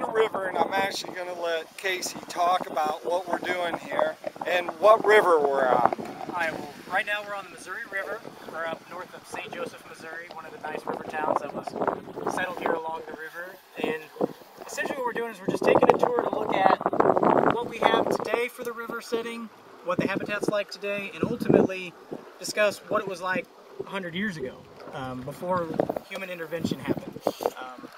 the river and I'm actually going to let Kasey talk about what we're doing here and what river we're on. All right, well, right now we're on the Missouri River. We're up north of St. Joseph, Missouri, one of the nice river towns that was settled here along the river. And essentially what we're doing is we're just taking a tour to look at what we have today for the river setting, what the habitat's like today, and ultimately discuss what it was like 100 years ago um, before human intervention happened. Um,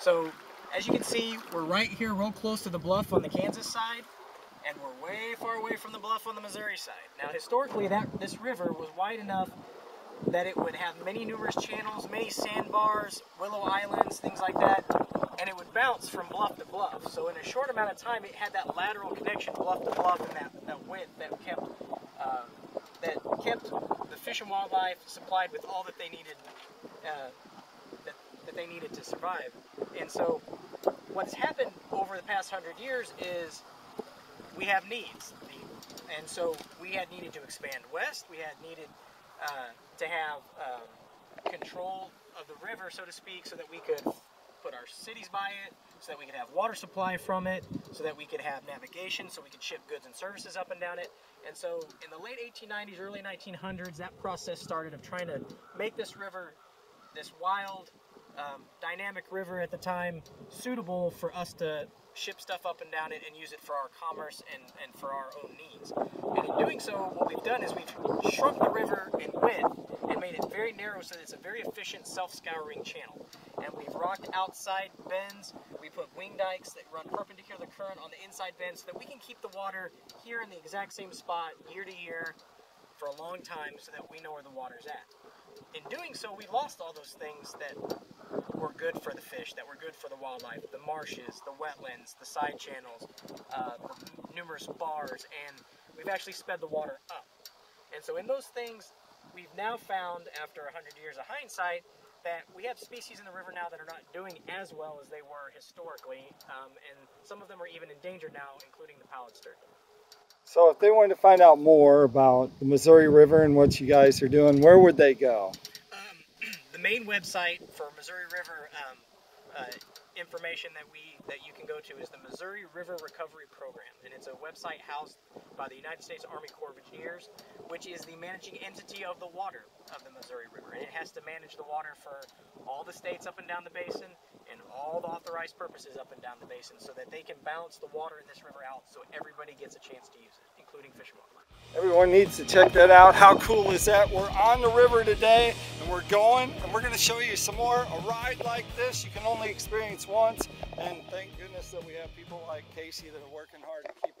so as you can see, we're right here real close to the bluff on the Kansas side and we're way far away from the bluff on the Missouri side. Now, historically, that this river was wide enough that it would have many numerous channels, many sandbars, willow islands, things like that, and it would bounce from bluff to bluff. So in a short amount of time, it had that lateral connection, bluff to bluff, and that, that width that kept uh, that kept the fish and wildlife supplied with all that they needed uh, that, they needed to survive. And so, what's happened over the past hundred years is we have needs. And so we had needed to expand west. We had needed uh, to have um, control of the river, so to speak, so that we could put our cities by it, so that we could have water supply from it, so that we could have navigation, so we could ship goods and services up and down it. And so in the late 1890s, early 1900s, that process started of trying to make this river, this wild, um, dynamic river at the time, suitable for us to ship stuff up and down it and use it for our commerce and, and for our own needs. And in doing so, what we've done is we've shrunk the river in width and made it very narrow so that it's a very efficient self-scouring channel. And we've rocked outside bends, we put wing dikes that run perpendicular to the current on the inside bends so that we can keep the water here in the exact same spot year to year for a long time so that we know where the water's at. In doing so, we lost all those things that were good for the fish, that were good for the wildlife, the marshes, the wetlands, the side channels, uh, the numerous bars, and we've actually sped the water up. And so in those things, we've now found, after 100 years of hindsight, that we have species in the river now that are not doing as well as they were historically, um, and some of them are even endangered now, including the pallid sturgeon. So if they wanted to find out more about the Missouri River and what you guys are doing, where would they go? The main website for Missouri River um, uh, information that we that you can go to is the Missouri River Recovery Program, and it's a website housed by the United States Army Corps of Engineers, which is the managing entity of the water of the Missouri River, and it has to manage the water for all the states up and down the basin and all the authorized purposes up and down the basin, so that they can balance the water in this river out, so everybody gets a chance to use it, including fish and wildlife. Everyone needs to check that out. How cool is that? We're on the river today and we're going and we're going to show you some more. A ride like this you can only experience once and thank goodness that we have people like Kasey that are working hard to keep.